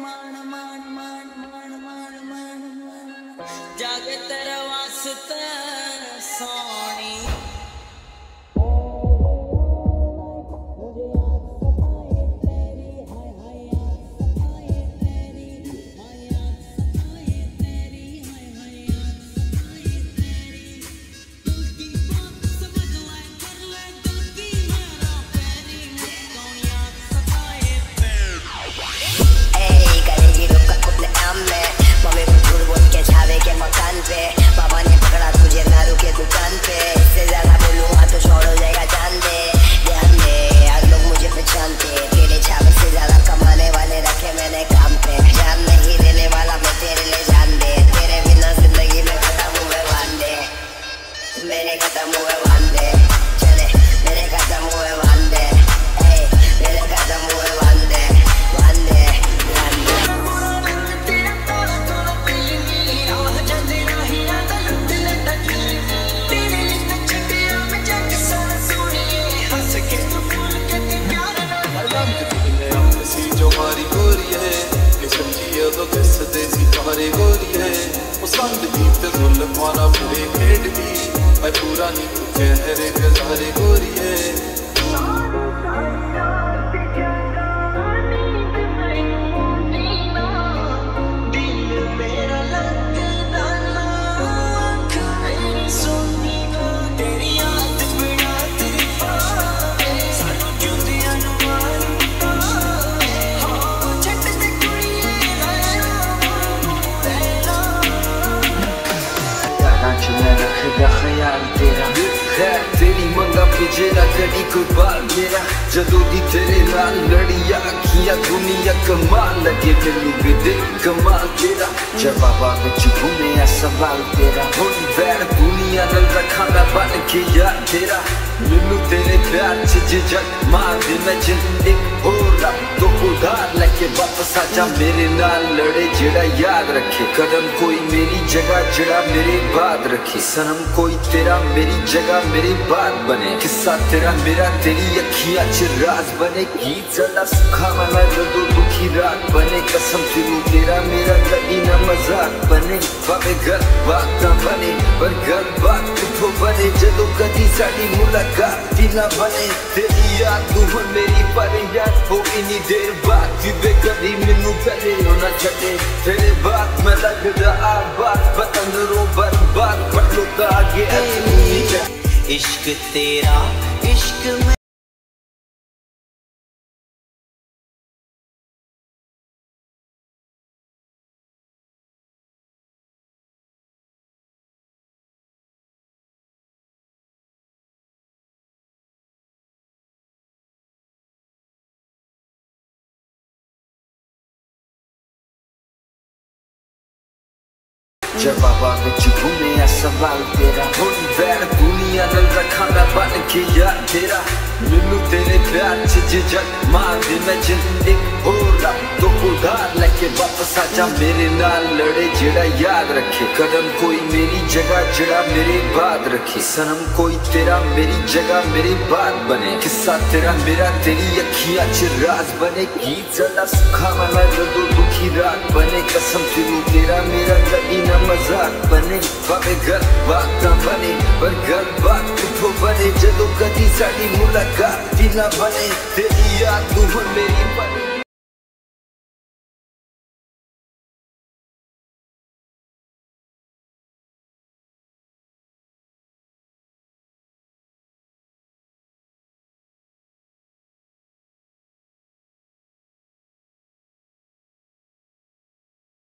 my ਗੀਤ ਗੁੱਲ ਪਾਣਾ ਪੂਰੇ ਖੇਡ ਦੀ ਮੈਂ ਪੂਰਾ ਨਹੀਂ ਤੂੰ ਚਿਹਰੇ ਗਜ਼ਾਰੇ ਗੋਰੀਏ। ਮੰਗਾ ਪਿਛੇਰਾ ਕਦੀ ਕੋਈ ਬਾਲ ਮੇਰਾ ਜਦੋਂ ਦੀ ਤੇਰੇ ਨਾਲ ਲੜੀ ਅੱਖੀਆਂ ਦੁਨੀਆ ਕਮਾਲ ਲੱਗੇ ਮੈਨੂੰ ਵੀ ਦੇ ਕਮਾਲ ਤੇਰਾ ਜਵਾਬਾਂ ਵਿੱਚ ਘੁੰਮਿਆ ਸਵਾਲ ਤੇਰਾ ਹੁਣ ਵੈਰ ਦੁਨੀਆ ਨਾਲ ਰੱਖਾਂਗਾ ਬਣ ਕੇ ਯਾਰ ਤੇਰਾ پیار چھجی جگ ماں Gerçi میں جن ایک ہو hurra تو ادھار لے کے واپس آجا میرے نال لڑے جڑا یاد رکھے قدم کوئی میری جگہ جڑا میرے بعد رکھے سنم کوئی تیرا میری جگہ میرے بات بنے قصہ تیرا میرا تیری اکھیاں چ راز بنے گیت زدہ سکھا والا ردو دکھی رات بنے قسم تیرا میرا کبھی نہ ਹਜ਼ਾਰ ਬਣੇ ਬਾਬੇ ਘਰ ਬਾਤਾਂ ਬਣੇ ਪਰ ਘਰ ਬਾਤ ਕਿੱਥੋਂ ਬਣੇ ਜਦੋਂ ਕਦੀ ਸਾਡੀ ਮੁਲਾਕਾਤ ਦੀ ਨਾ ਬਣੇ ਤੇਰੀ ਯਾਦ ਤੂੰ ਹੁਣ ਮੇਰੀ ਪਰ ਯਾਦ ਹੋ ਇਨੀ ਦੇਰ ਬਾਅਦ ਜਿਵੇਂ ਕਦੀ ਮੈਨੂੰ ਪਹਿਲੇ ਨਾ ਨਾ ਛੱਡੇ ਤੇਰੇ ਬਾਤ ਮੈਂ ਲੱਗਦਾ ਆ ਬਾਤ ਬਤੰਦਰੋਂ ਬਰਬਾਦ ਬਟਲੋ ਤਾਂ ਅੱਗੇ ਇਸ਼ਕ ਤੇਰਾ ਇਸ਼ਕ جواب چکھوں میں سوال تیرا۔ ہوں بیر دنیا نل رکھا نہ بن گیا تیرا۔ ملو تیرے پیار چ جی جھجھک مار دے میں جن ایک ہو رب تو خدا لے کے واپس آ جا۔ میرے نال لڑے جڑا یاد رکھے۔ قدم کوئی میری جگہ جڑا میرے بعد رکھے۔ سنم کوئی تیرا میری جگہ میرے بعد بنے۔ قصہ تیرا میرا، تیری اکھیاں چ راز بنے۔ گیت زیادہ سکھا میں جدو قسم تینو تیرا میرا کبھی نہ مزاق بنے۔ بھاوے گھر بات نہ بنے، پر گھر بات کتھو بنے۔ جدو کدی ساڑی ملاقات تھی نہ بنے، تیری یاد تو ہن میری بنے۔